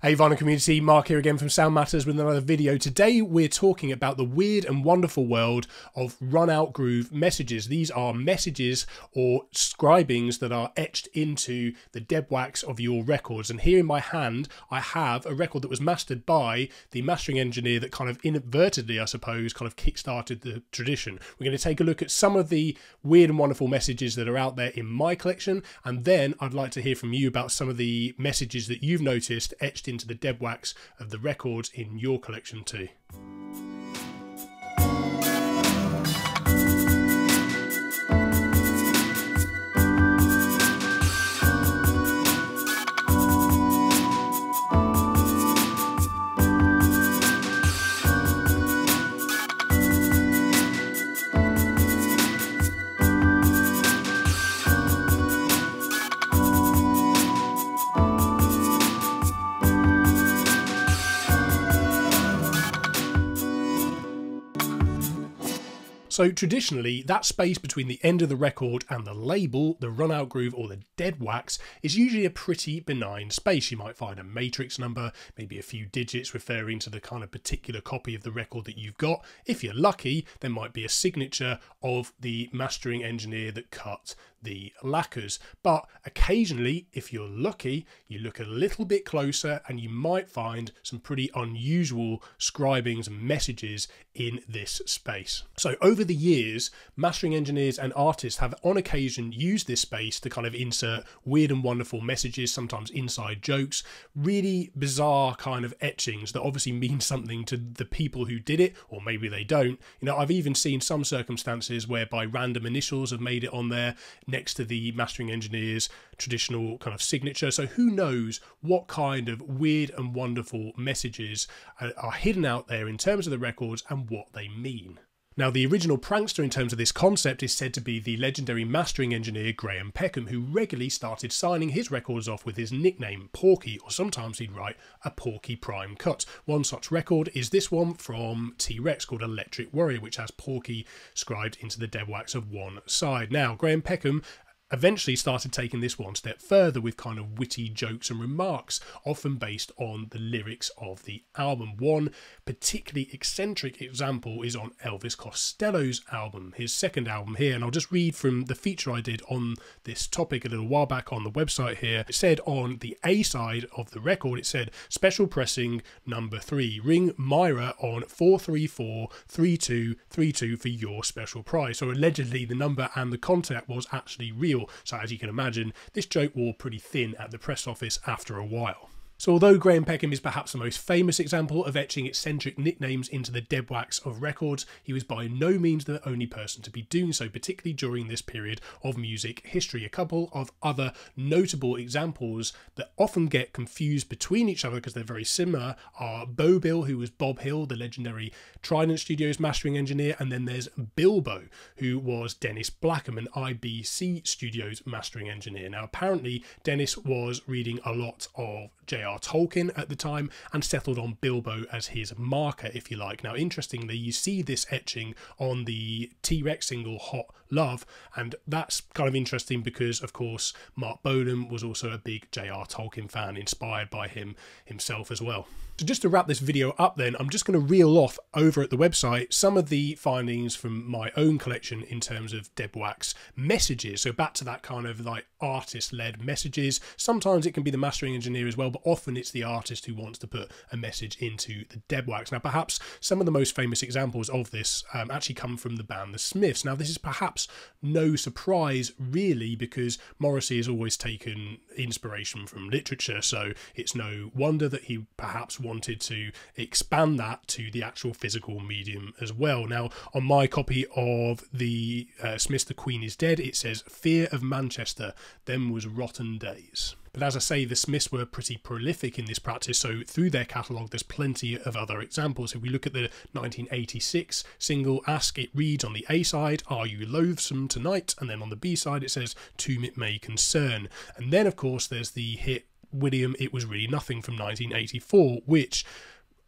Hey Vinyl community, Mark here again from Sound Matters with another video. Today we're talking about the weird and wonderful world of run out groove messages. These are messages or scribings that are etched into the dead wax of your records. And here in my hand, I have a record that was mastered by the mastering engineer that kind of inadvertently, I suppose, kind of kickstarted the tradition. We're going to take a look at some of the weird and wonderful messages that are out there in my collection. And then I'd like to hear from you about some of the messages that you've noticed etched into the dead wax of the records in your collection too. So traditionally, that space between the end of the record and the label, the run out groove or the dead wax, is usually a pretty benign space. You might find a matrix number, maybe a few digits referring to the kind of particular copy of the record that you've got. If you're lucky, there might be a signature of the mastering engineer that cut the lacquers. But occasionally, if you're lucky, you look a little bit closer and you might find some pretty unusual scribings and messages in this space. So over the years, mastering engineers and artists have on occasion used this space to kind of insert weird and wonderful messages, sometimes inside jokes, really bizarre kind of etchings that obviously mean something to the people who did it, or maybe they don't. You know, I've even seen some circumstances whereby random initials have made it on there next to the mastering engineer's traditional kind of signature. So who knows what kind of weird and wonderful messages are hidden out there in terms of the records and what they mean. Now, the original prankster in terms of this concept is said to be the legendary mastering engineer Graham Peckham, who regularly started signing his records off with his nickname Porky, or sometimes he'd write a Porky Prime Cut. One such record is this one from T Rex called Electric Warrior, which has Porky scribed into the dead wax of one side. Now, Graham Peckham eventually started taking this one step further with kind of witty jokes and remarks, often based on the lyrics of the album. One particularly eccentric example is on Elvis Costello's album, his second album here, and I'll just read from the feature I did on this topic a little while back on the website here. It said on the A side of the record, it said special pressing number three, ring Myra on 4343232 for your special prize. So allegedly the number and the contact was actually real so as you can imagine, this joke wore pretty thin at the press office after a while. So although Graham Peckham is perhaps the most famous example of etching eccentric nicknames into the dead wax of records, he was by no means the only person to be doing so, particularly during this period of music history. A couple of other notable examples that often get confused between each other because they're very similar are Bo Bill, who was Bob Hill, the legendary Trident Studios mastering engineer, and then there's Bilbo, who was Dennis Blackham, an IBC Studios mastering engineer. Now apparently Dennis was reading a lot of J.R. Tolkien at the time and settled on Bilbo as his marker, if you like. Now, interestingly, you see this etching on the T Rex single Hot Love, and that's kind of interesting because, of course, Marc Bolan was also a big J.R. Tolkien fan, inspired by him himself as well. So just to wrap this video up then, I'm just going to reel off over at the website some of the findings from my own collection in terms of Dead Wax messages. So back to that kind of like artist-led messages. Sometimes it can be the mastering engineer as well, but often it's the artist who wants to put a message into the Dead Wax. Now perhaps some of the most famous examples of this um, actually come from the band The Smiths. Now this is perhaps no surprise really because Morrissey has always taken inspiration from literature, so it's no wonder that he perhaps wanted to expand that to the actual physical medium as well. Now, on my copy of the uh, Smith's The Queen is Dead, it says, Fear of Manchester, them was rotten days. But as I say, the Smiths were pretty prolific in this practice, so through their catalogue, there's plenty of other examples. If we look at the 1986 single Ask, it reads on the A side, Are you loathsome tonight? And then on the B side, it says, whom it may concern. And then, of course, there's the hit William, It Was Really Nothing from 1984, which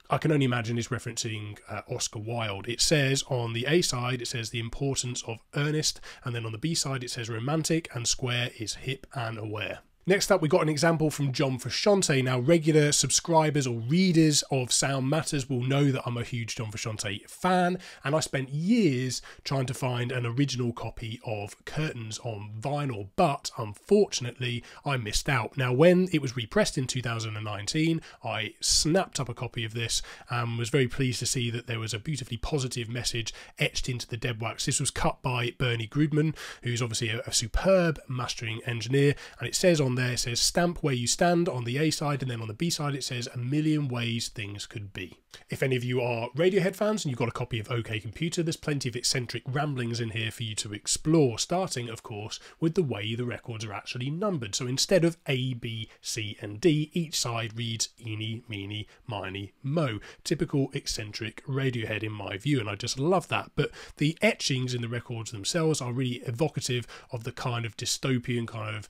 I can only imagine is referencing uh, Oscar Wilde. It says on the A side, it says the importance of earnest, and then on the B side, it says romantic, and square is hip and aware. Next up, we got an example from John Frusciante. Now, regular subscribers or readers of Sound Matters will know that I'm a huge John Frusciante fan, and I spent years trying to find an original copy of Curtains on vinyl, but unfortunately, I missed out. Now, when it was repressed in 2019, I snapped up a copy of this and was very pleased to see that there was a beautifully positive message etched into the dead wax. This was cut by Bernie Grundman, who's obviously a, a superb mastering engineer, and it says on on there says stamp where you stand on the A side, and then on the B side it says a million ways things could be. If any of you are Radiohead fans and you've got a copy of OK Computer, there's plenty of eccentric ramblings in here for you to explore, starting, of course, with the way the records are actually numbered. So instead of A, B, C, and D, each side reads eeny, meeny, miny, mo. Typical eccentric Radiohead, in my view, and I just love that. But the etchings in the records themselves are really evocative of the kind of dystopian kind of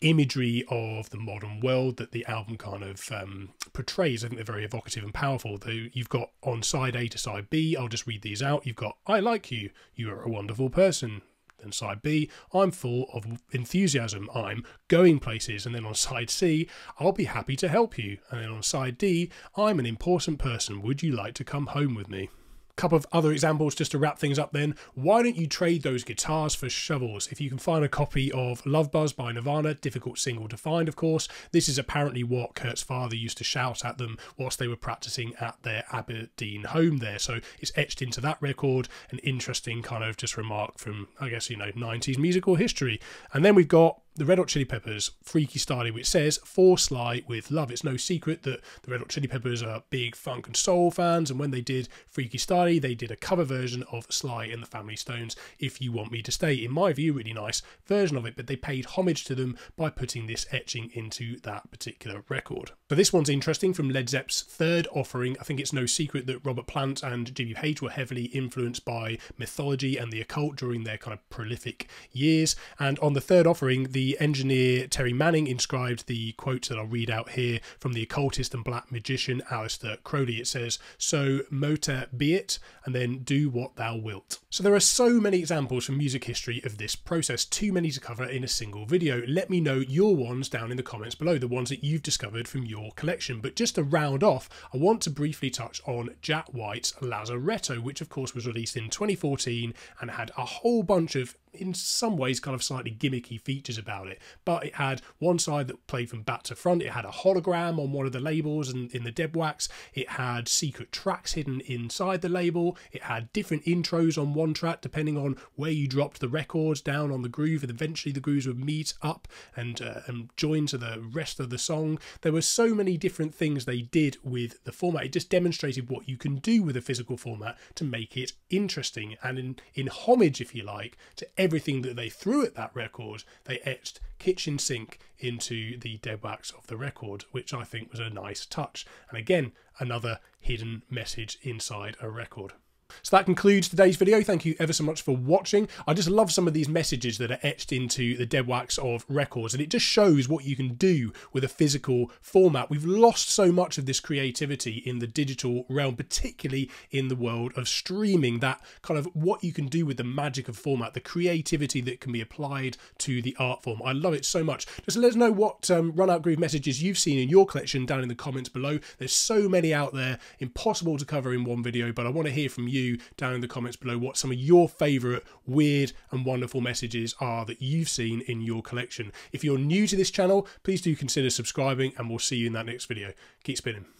imagery of the modern world that the album kind of um, portrays. I think they're very evocative and powerful. Though you've got on side A to side B, I'll just read these out. You've got I like you, you are a wonderful person. Then side B, I'm full of enthusiasm, I'm going places. And then on side C, I'll be happy to help you. And then on side D, I'm an important person, would you like to come home with me? Couple of other examples just to wrap things up then. Why don't you trade those guitars for shovels? If you can find a copy of Love Buzz by Nirvana, difficult single to find, of course, this is apparently what Kurt's father used to shout at them whilst they were practicing at their Aberdeen home there. So it's etched into that record, an interesting kind of just remark from, I guess, you know, 90s musical history. And then we've got the Red Hot Chili Peppers Freaky Styley, which says for Sly with love. It's no secret that the Red Hot Chili Peppers are big funk and soul fans, and when they did Freaky Styley, they did a cover version of Sly and the Family Stones. If you want me to stay, in my view, really nice version of it. But they paid homage to them by putting this etching into that particular record. But this one's interesting from Led Zepp's third offering. I think it's no secret that Robert Plant and Jimmy Page were heavily influenced by mythology and the occult during their kind of prolific years. And on the third offering, the engineer Terry Manning inscribed the quote that I'll read out here from the occultist and black magician Aleister Crowley. It says, So mote be it, and then do what thou wilt. So there are so many examples from music history of this process, too many to cover in a single video. Let me know your ones down in the comments below, the ones that you've discovered from your collection. But just to round off, I want to briefly touch on Jack White's Lazaretto, which of course was released in 2014 and had a whole bunch of in some ways kind of slightly gimmicky features about it. But it had one side that played from back to front. It had a hologram on one of the labels and in the dead wax. It had secret tracks hidden inside the label. It had different intros on one track depending on where you dropped the records down on the groove, and eventually the grooves would meet up and uh, and join to the rest of the song. There were so many different things they did with the format. It just demonstrated what you can do with a physical format to make it interesting and in in homage, if you like, to everything that they threw at that record, they etched kitchen sink into the dead wax of the record, which I think was a nice touch. And again, another hidden message inside a record. So that concludes today's video. Thank you ever so much for watching. I just love some of these messages that are etched into the dead wax of records and it just shows what you can do with a physical format. We've lost so much of this creativity in the digital realm, particularly in the world of streaming, that kind of what you can do with the magic of format, the creativity that can be applied to the art form. I love it so much. Just let us know what um, Run Out Groove messages you've seen in your collection down in the comments below. There's so many out there, impossible to cover in one video, but I want to hear from you you down in the comments below what some of your favourite weird and wonderful messages are that you've seen in your collection. If you're new to this channel, please do consider subscribing and we'll see you in that next video. Keep spinning.